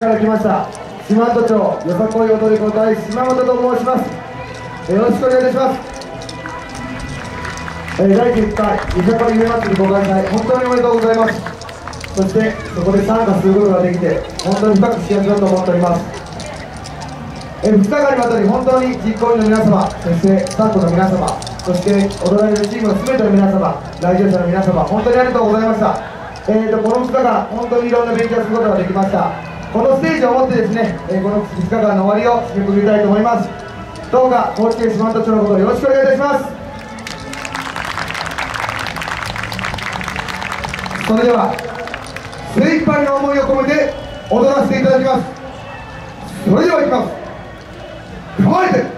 から来ました四万十町よさこい踊り子隊島本と申します。よろしくお願いいたします。え第10回よさこい夢祭りご開催本当におめでとうございます。そしてそこで参加することができて本当に深く幸せだと思っております。え2日間にわたり本当に実行委員の皆様そしてスタッフの皆様そして踊られるチームの全ての皆様来場者の皆様本当にありがとうございました。えー、とこの2日間本当にいろんな勉強することができました。このステージをもってですね、えーこの2日間の終わりを締めくくりたいと思います。どうか高知県四万十町のことをよろしくお願いいたします。それでは精一杯の思いを込めて踊らせていただきます。それではいきます。構えて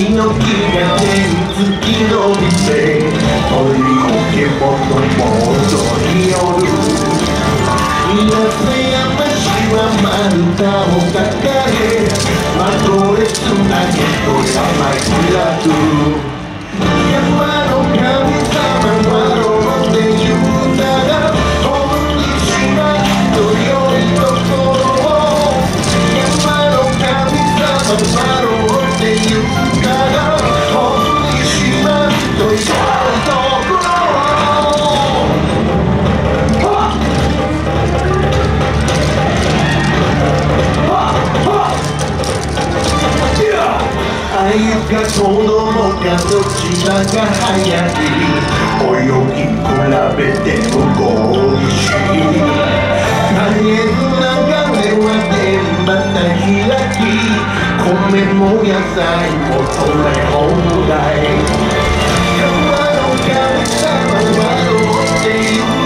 ヒノキが天突き伸びて鳥こけもともとによる水瀬山市は丸太を抱えまとれつなげと山開く山ちが速い泳ぎ比べても合理し大変な流れは現場た開き米も野菜も取れ放題山の神様はどうっている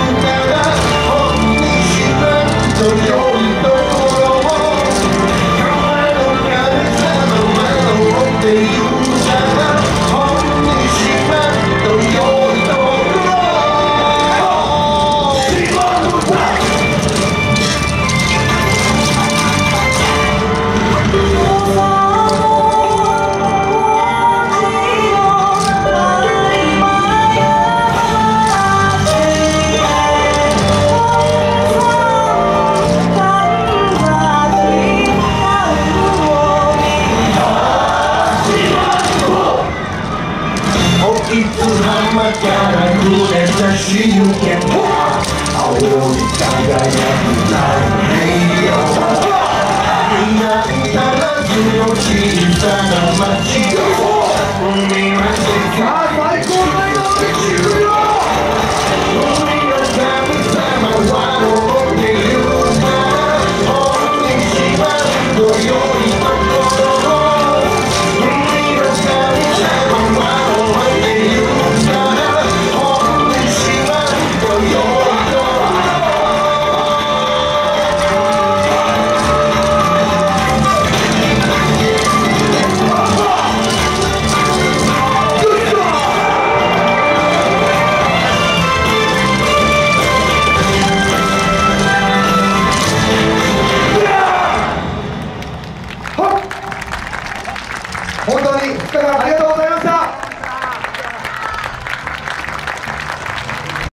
浜からくれたしゆけ青に輝く太陽南たらずの小